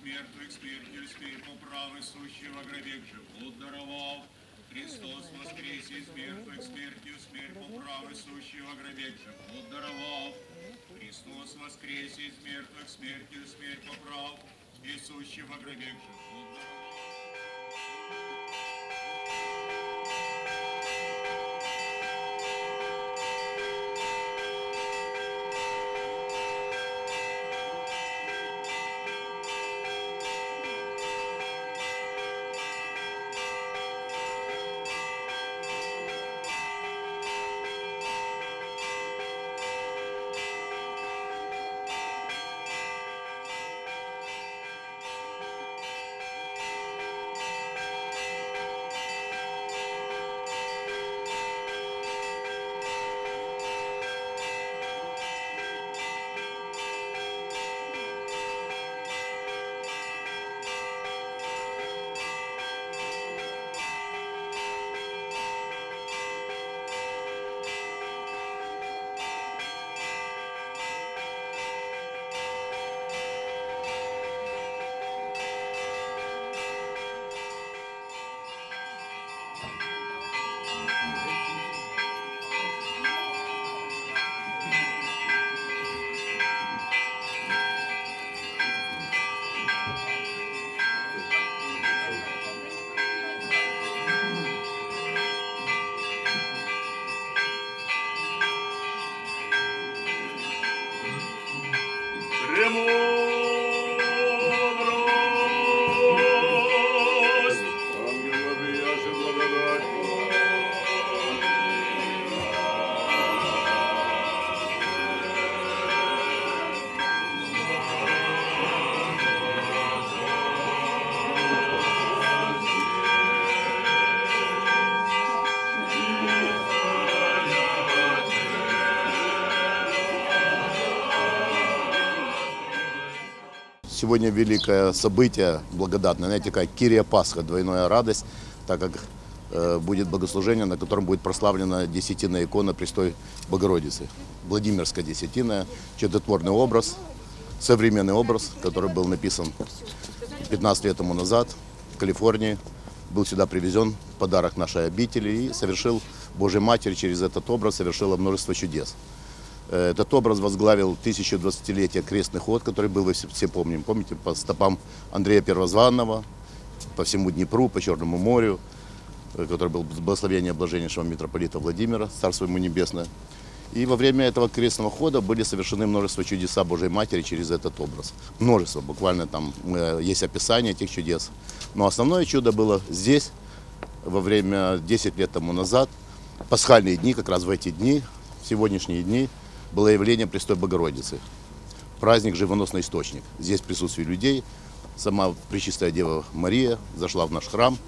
воскресе из мертвых, смертью смерть поправы, сущего гробек живот даровал. Христос воскресе из мертвых, смертью смерть поправы, сущего гробек живот даровал. Христос воскресе из мертвых, смертью смерть поправ, и сущего гробек живот даровал. amor. Сегодня великое событие, благодатное, знаете, как Кирия Пасха, двойная радость, так как э, будет богослужение, на котором будет прославлена десятинная икона Престой Богородицы. Владимирская десятина, чудотворный образ, современный образ, который был написан 15 лет тому назад в Калифорнии, был сюда привезен подарок нашей обители и совершил Божья Матерь через этот образ совершила множество чудес. Этот образ возглавил 1020-летие крестный ход, который был, все- помним, помните, по стопам Андрея Первозванного, по всему Днепру, по Черному морю, э, который был благословение блаженнейшего митрополита Владимира, Царство ему небесное. И во время этого крестного хода были совершены множество чудеса Божьей Матери через этот образ. Множество, буквально там э, есть описание этих чудес. Но основное чудо было здесь, во время 10 лет тому назад, пасхальные дни, как раз в эти дни, сегодняшние дни, было явление Престой Богородицы. Праздник «Живоносный источник». Здесь в присутствии людей сама Пречистая Дева Мария зашла в наш храм,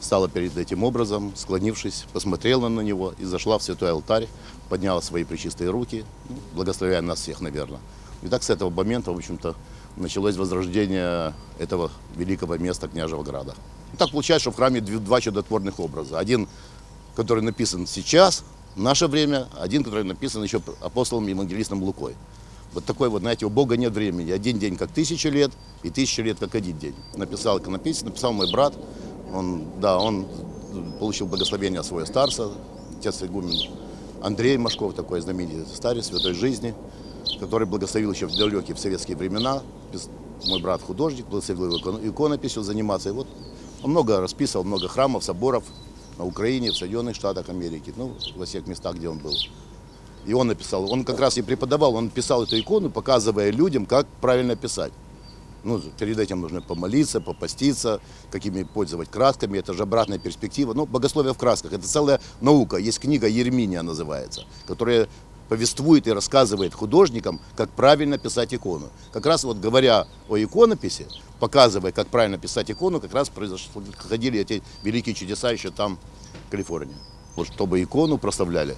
стала перед этим образом, склонившись, посмотрела на него и зашла в святой алтарь, подняла свои пречистые руки, ну, благословляя нас всех, наверное. И так с этого момента, в общем-то, началось возрождение этого великого места Княжего Града. Так получается, что в храме два чудотворных образа. Один, который написан сейчас, в наше время, один, который написан еще апостолом евангелистом Лукой. Вот такой вот, знаете, у Бога нет времени. Один день как тысяча лет, и тысяча лет как один день. Написал иконописец, написал мой брат. Он, да, он получил благословение от своего старца, отец игумен Андрей Машков, такой знаменитый старец святой жизни, который благословил еще в далекие в советские времена. Мой брат художник, благословил его икон- иконописью заниматься. И вот он много расписывал, много храмов, соборов на Украине, в Соединенных Штатах Америки, ну, во всех местах, где он был. И он написал, он как раз и преподавал, он писал эту икону, показывая людям, как правильно писать. Ну, перед этим нужно помолиться, попаститься, какими пользовать красками, это же обратная перспектива. Ну, богословие в красках, это целая наука. Есть книга Ерминия называется, которая повествует и рассказывает художникам, как правильно писать икону. Как раз вот говоря о иконописи, показывая, как правильно писать икону, как раз происходили эти великие чудеса еще там, в Калифорнии. Вот чтобы икону прославляли,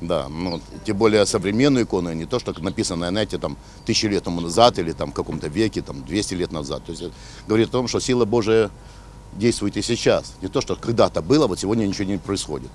да, ну, тем более современную икону, не то, что написано, знаете, там, тысячи лет тому назад или там в каком-то веке, там, 200 лет назад. То есть это говорит о том, что сила Божия действует и сейчас. Не то, что когда-то было, вот сегодня ничего не происходит.